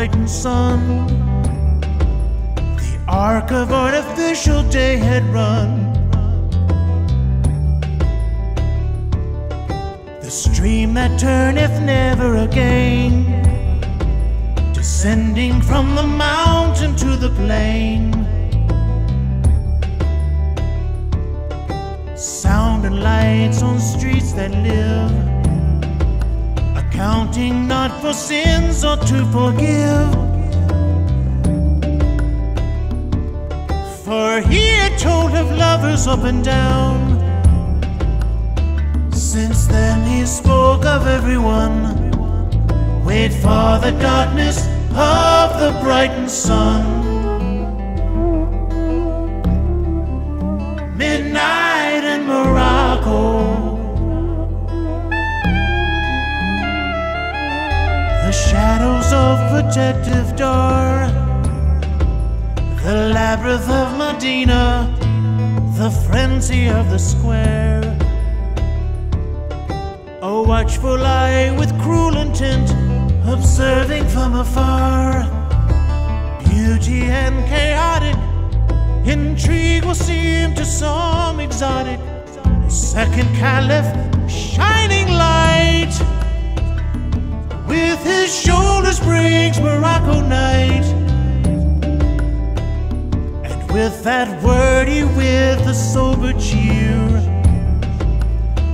Brightened sun. The arc of artificial day had run. The stream that turneth never again, descending from the mountain to the plain. Sound and lights on streets that live, accounting not for sins or to forgive. For he had told of lovers up and down. Since then he spoke of everyone. Wait for the darkness of the brightened sun. Protective door. The labyrinth of Medina. The frenzy of the square. A watchful eye with cruel intent, observing from afar. Beauty and chaotic, intrigue will seem to some exotic. Second caliph, shining light, with his shoulders brings Morocco night. And with that word, he with a sober cheer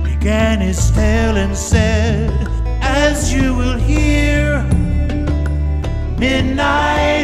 began his tale and said, As you will hear, midnight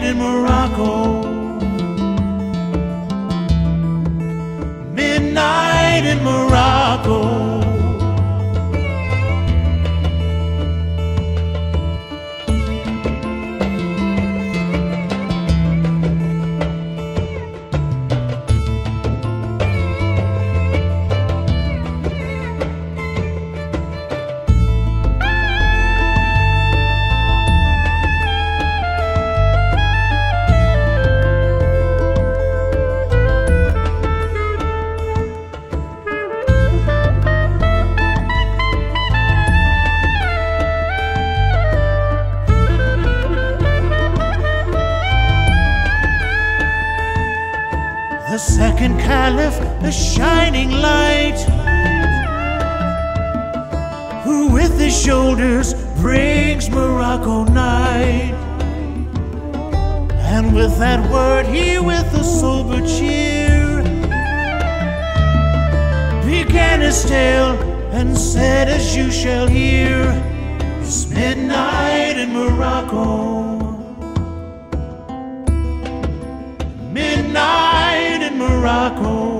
The second caliph, a shining light, who with his shoulders brings Morocco night. And with that word, he with a sober cheer began his tale and said, As you shall hear, it's midnight in Morocco. Morocco.